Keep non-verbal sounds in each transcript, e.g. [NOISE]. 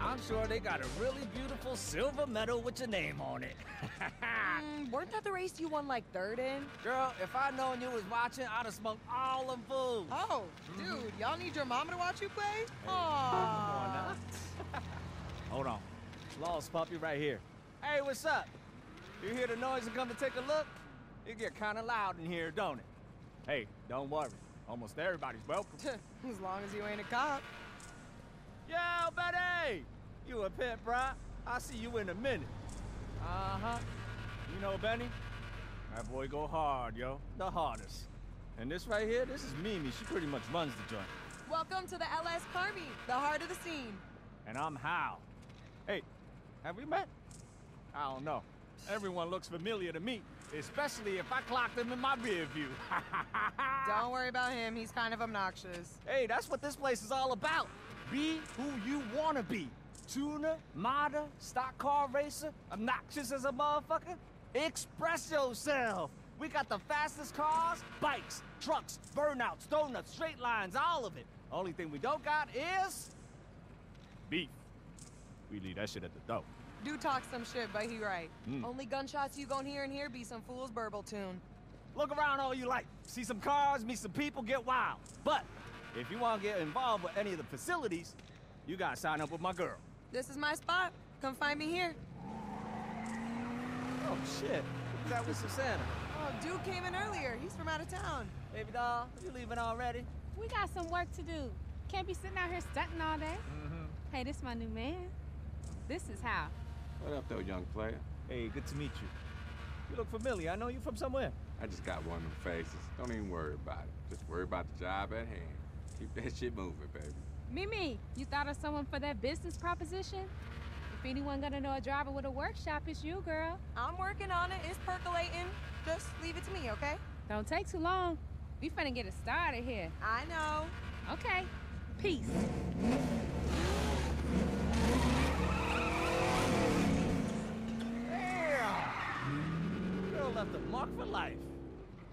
I'm sure they got a really beautiful silver medal with your name on it. [LAUGHS] mm, weren't that the race you won like third in? Girl, if I'd known you was watching, I'd have smoked all them fools. Oh, dude, y'all need your mama to watch you play? Hey, Aww. [LAUGHS] Hold on. Lost puppy right here. Hey, what's up? You hear the noise and come to take a look? It get kind of loud in here, don't it? Hey, don't worry. Almost everybody's welcome. [LAUGHS] as long as you ain't a cop. Yo, Betty! You a pet, bruh? I'll see you in a minute. Uh-huh. You know Benny? That boy go hard, yo. The hardest. And this right here, this is Mimi. She pretty much runs the joint. Welcome to the LS Car Meet, the heart of the scene. And I'm Hao. Hey, have we met? I don't know. Everyone looks familiar to me, especially if I clock them in my rear view. [LAUGHS] don't worry about him. He's kind of obnoxious. Hey, that's what this place is all about. Be who you want to be. Tuner, modder, stock car racer, obnoxious as a motherfucker. Express yourself. We got the fastest cars, bikes, trucks, burnouts, donuts, straight lines, all of it. Only thing we don't got is... beef. We leave that shit at the door. Do talk some shit, but he right. Mm. Only gunshots you gon' hear in here be some fool's burble tune. Look around all you like. See some cars, meet some people, get wild. But if you want to get involved with any of the facilities, you gotta sign up with my girl. This is my spot. Come find me here. Oh, shit. That was Sessanta. Oh, dude came in earlier. He's from out of town. Baby doll, you leaving already? We got some work to do. Can't be sitting out here stunting all day. Mm -hmm. Hey, this my new man. This is how. What up, though, young player? Hey, good to meet you. You look familiar. I know you from somewhere. I just got one of them faces. Don't even worry about it. Just worry about the job at hand. [LAUGHS] Keep that shit moving, baby. Mimi, you thought of someone for that business proposition? If anyone gonna know a driver with a workshop, it's you, girl. I'm working on it. It's percolating. Just leave it to me, okay? Don't take too long. We finna get it started here. I know. Okay. Peace. Damn! Girl left a mark for life.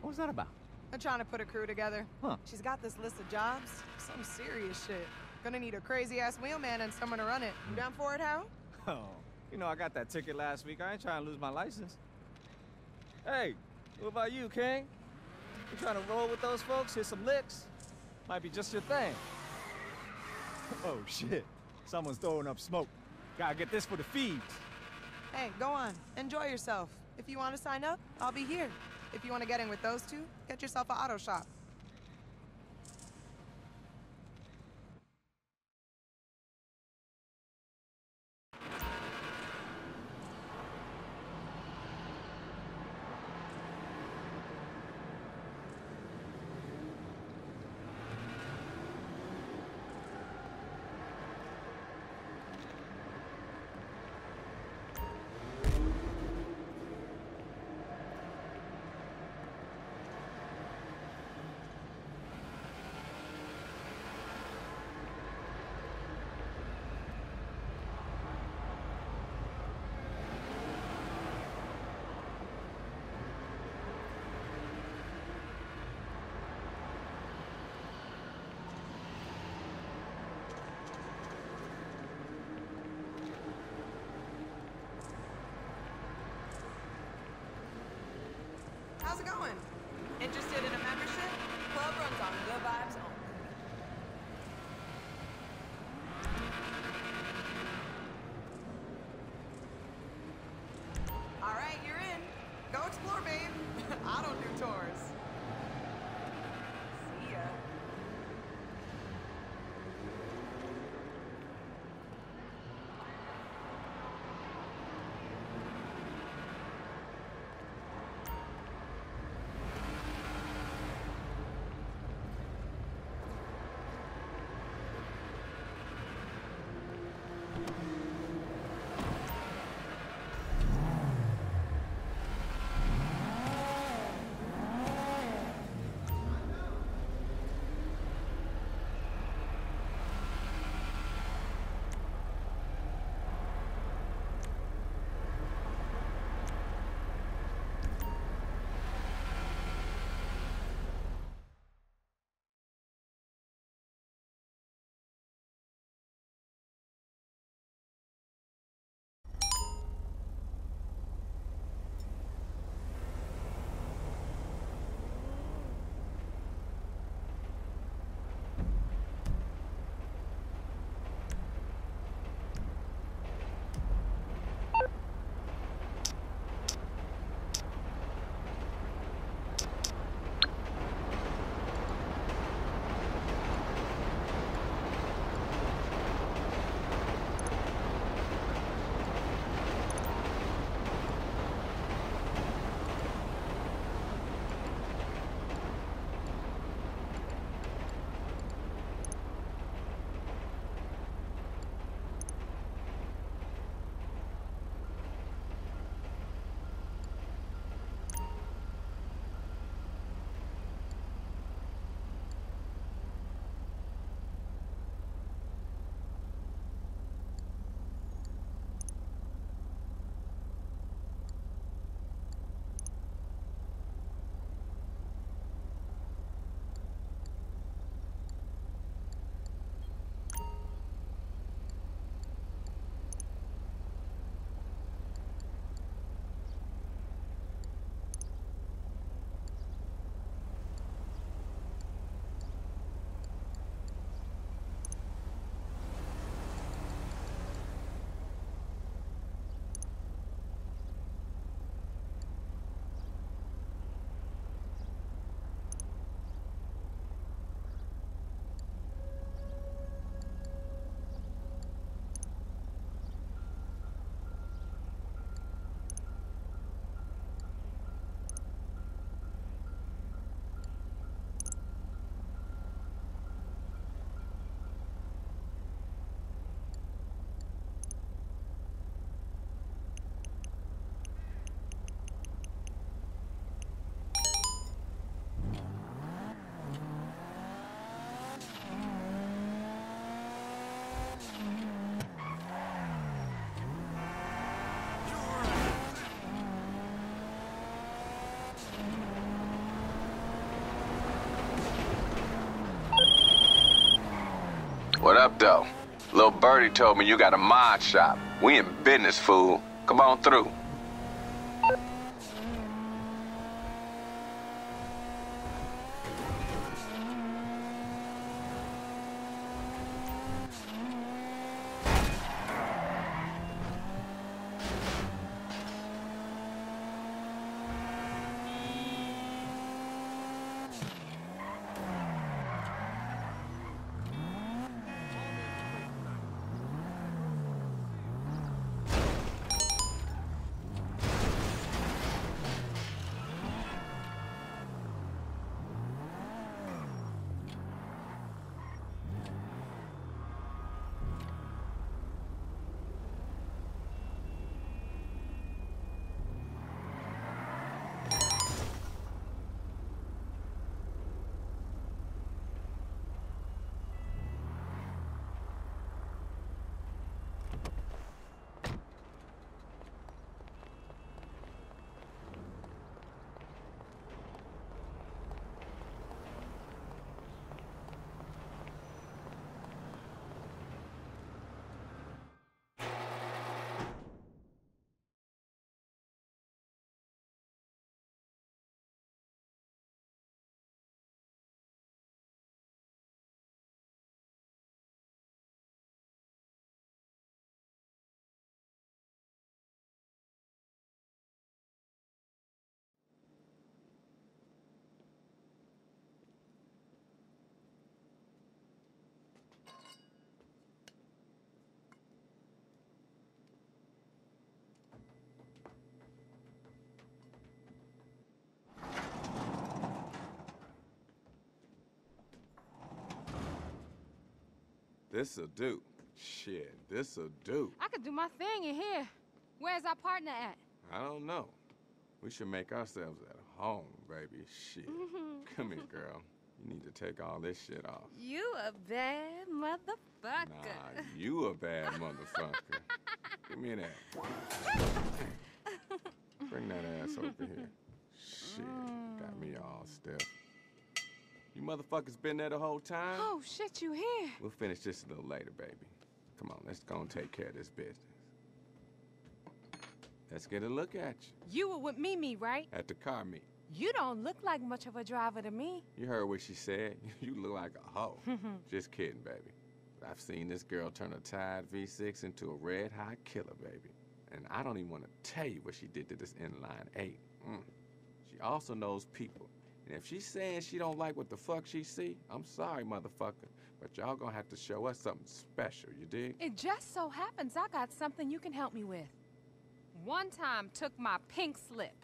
What was that about? I'm trying to put a crew together. Huh. She's got this list of jobs. Some serious shit. Gonna need a crazy-ass wheelman and someone to run it. You down for it, Hao? Oh, you know I got that ticket last week. I ain't trying to lose my license. Hey, what about you, King? You trying to roll with those folks, hit some licks? Might be just your thing. [LAUGHS] Oh, shit. Someone's throwing up smoke. Gotta get this for the feeds. Hey, go on. Enjoy yourself. If you want to sign up, I'll be here. If you want to get in with those two, get yourself an auto shop. Interested in a membership? Club runs on good up, though? Little Birdie told me you got a mod shop. We in business, fool. Come on through. This'll do. Shit, this'll do. I could do my thing in here. Where's our partner at? I don't know. We should make ourselves at home, baby. Shit. Mm-hmm. Come here, girl. You need to take all this shit off. You a bad motherfucker. Nah, you a bad [LAUGHS] motherfucker. Give me that. [LAUGHS] Bring that ass over here. Shit, got me all stiff. Motherfuckers been there the whole time? Oh, shit, you here. We'll finish this a little later, baby. Come on, let's go and take care of this business. Let's get a look at you. You were with Mimi, right? At the car meet. You don't look like much of a driver to me. You heard what she said? [LAUGHS] You look like a hoe. [LAUGHS] Just kidding, baby. I've seen this girl turn a Tide V6 into a red hot killer, baby. And I don't even want to tell you what she did to this inline 8. Mm. She also knows people. And if she's saying she don't like what the fuck she see, I'm sorry, motherfucker. But y'all gonna have to show us something special, you dig? It just so happens I got something you can help me with. One time took my pink slip.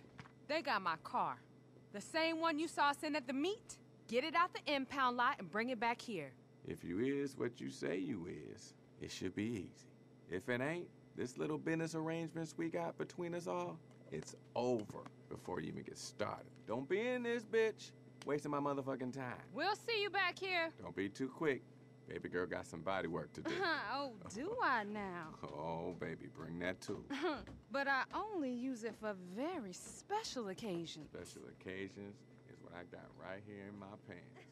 They got my car. The same one you saw sitting at the meet. Get it out the impound lot and bring it back here. If you is what you say you is, it should be easy. If it ain't, this little business arrangements we got between us all, it's over before you even get started. Don't be in this bitch, wasting my motherfucking time. We'll see you back here. Don't be too quick. Baby girl got some body work to do. [LAUGHS] oh, do I now? [LAUGHS] oh, baby, bring that too. [LAUGHS] but I only use it for very special occasions. Special occasions is what I got right here in my pants.